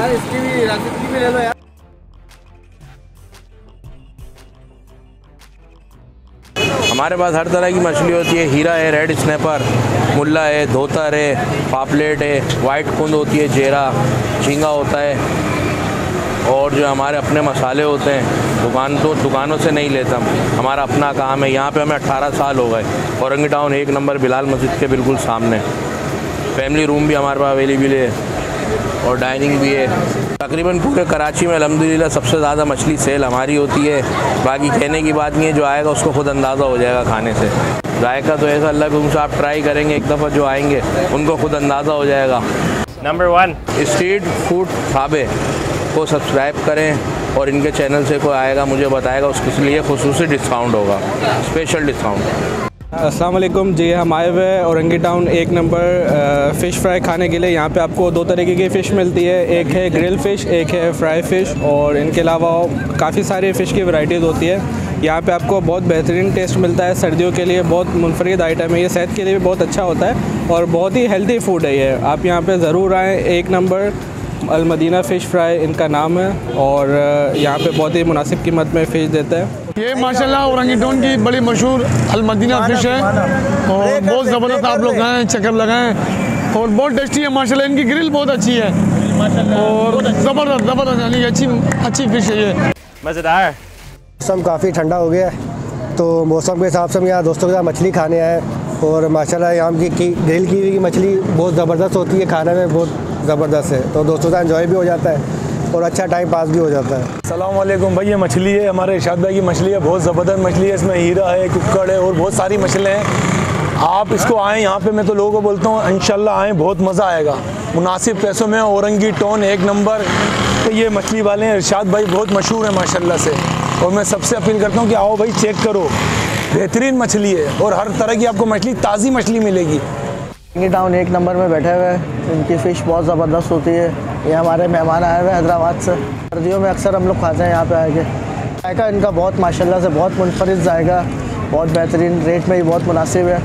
यार, इसकी भी की भी ले लो यार। हमारे पास हर तरह की मछली होती है, हीरा है रेड स्नैपर मुल्ला है, धोतर है, पापलेट है वाइट कुंद होती है, जेरा, झींगा होता है, और जो हमारे अपने मसाले होते हैं, दुकान तो दुकानों से नहीं लेता हम। हमारा अपना काम है, यहाँ पे हमें 18 साल हो गए औरंगी टाउन एक नंबर बिलाल मस्जिद के बिल्कुल सामने। फैमिली रूम भी हमारे पास अवेलेबल है। और डाइनिंग भी है। तकरीबन पूरे कराची में अलहमदिल्ला सबसे ज़्यादा मछली सेल हमारी होती है। बाकी कहने की बात नहीं है जो आएगा उसको खुद अंदाज़ा हो जाएगा खाने से। जायका तो ऐसा अल्लाह के आप ट्राई करेंगे एक दफ़ा जो आएँगे उनको खुद अंदाज़ा हो जाएगा। नंबर वन स्ट्रीट फ़ूड ढाबे को सब्सक्राइब करें और इनके चैनल से कोई आएगा मुझे बताएगा उसके लिए खसूस डिस्काउंट होगा। Special discount. वालेकुम। जी, हम आए हुए औरंगी टाउन, एक नंबर फ़िश फ्राई खाने के लिए। यहाँ पे आपको दो तरीके की फ़िश मिलती है। एक है ग्रिल फ़िश, एक है फ्राई फ़िश, और इनके अलावा काफ़ी सारी फ़िश की वैरायटीज़ होती है। यहाँ पे आपको बहुत बेहतरीन टेस्ट मिलता है। सर्दियों के लिए बहुत मुनफरद आइटम है। ये सेहत के लिए भी बहुत अच्छा होता है और बहुत ही हेल्दी फ़ूड है ये। आप यहाँ पर ज़रूर आएँ। एक नंबर अलमदीना फ़िश फ्राई इनका नाम है और यहाँ पर बहुत ही मुनासिब कीमत में फ़िश देते हैं। ये माशाल्लाह औरंगीटोन की बड़ी मशहूर अलमदीना फ़िश है और बहुत ज़बरदस्त आप लोग खाएँ चक्कर लगाएँ। और बहुत टेस्टी है माशाल्लाह इनकी ग्रिल बहुत अच्छी है। और ज़बरदस्त ज़बरदस्त यानी अच्छी अच्छी फ़िश है ये। मज़ेदार। मौसम काफ़ी ठंडा हो गया है तो मौसम के हिसाब से हम यहाँ दोस्तों के साथ मछली खाने आए और माशाल्लाह यहाँ की, की ग्रिल की हुई मछली बहुत ज़बरदस्त होती है खाने में बहुत ज़बरदस्त है। तो दोस्तों का इन्जॉय भी हो जाता है। और अच्छा टाइम पास भी हो जाता है। सलामकुम भाई, ये मछली है, हमारे इर्शाद भाई की मछली है, बहुत ज़बरदस्त मछली है, इसमें हीरा है, कुक्कड़ है और बहुत सारी मछलियाँ हैं। आप इसको आएँ यहाँ पे, मैं तो लोगों को बोलता हूँ इनशाला आएँ, बहुत मज़ा आएगा। मुनासिब पैसों में, औरंगी टोन एक नंबर। तो ये मछली वाले हैं, इर्शाद भाई बहुत मशहूर है, माशाल्लाह से। और मैं सबसे अपील करता हूँ कि आओ भाई, चेक करो। बेहतरीन मछली है और हर तरह की आपको मछली, ताज़ी मछली मिलेगी। टाउन एक नंबर में बैठे हुए हैं। इनकी फ़िश बहुत ज़बरदस्त होती है। ये हमारे मेहमान आए हुए हैं हैदराबाद से। सर्दियों में अक्सर हम लोग खाते हैं यहाँ पे आके। जायका इनका बहुत माशाल्लाह से बहुत मुनफरद जाएगा बहुत बेहतरीन रेट में भी बहुत मुनासिब है।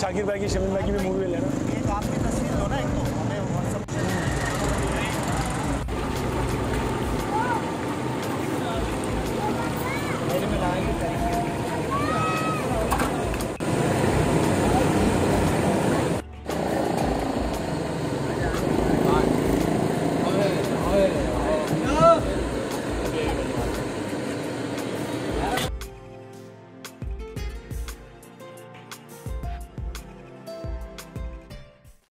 शाकिर भाई की शमीम भाई की भी मूवी लेना